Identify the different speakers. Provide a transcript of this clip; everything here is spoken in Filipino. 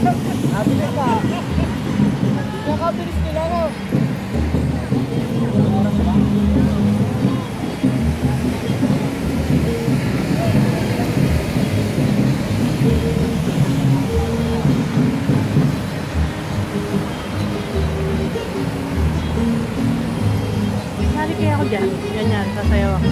Speaker 1: Abilis ka. Nakabilis nila no.
Speaker 2: Sali kaya ako dyan. Ganyan, sasayaw ako.